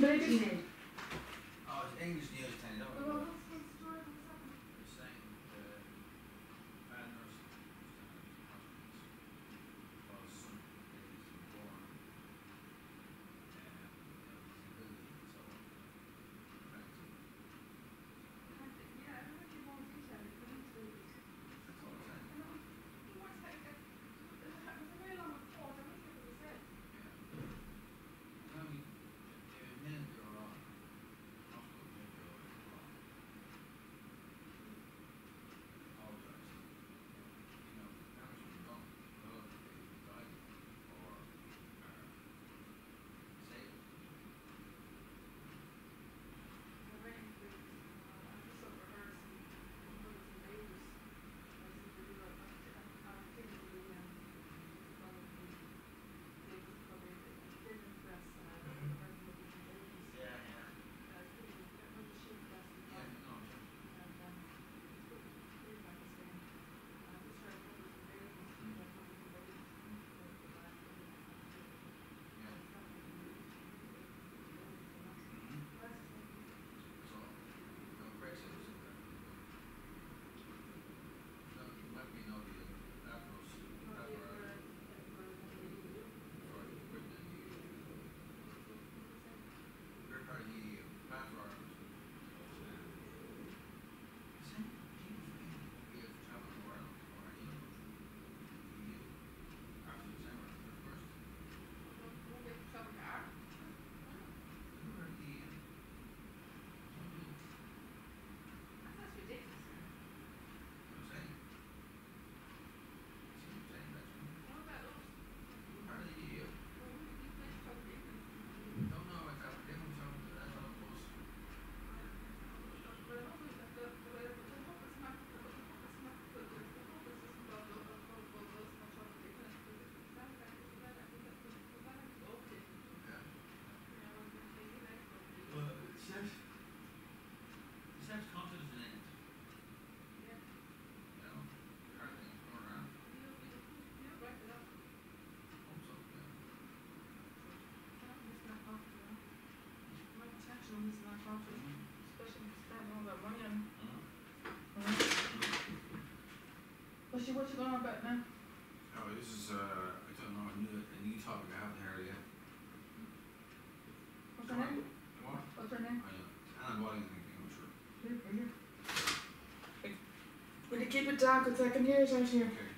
break. What's she, what's she going on about now? Oh, this is, uh, I don't know, a new, a new topic I haven't heard yet. What's her name? What? What's her name? I don't, Anna Boyle, I think, I'm sure. Here, right here. Will you keep it down, because I can hear it out here. Okay.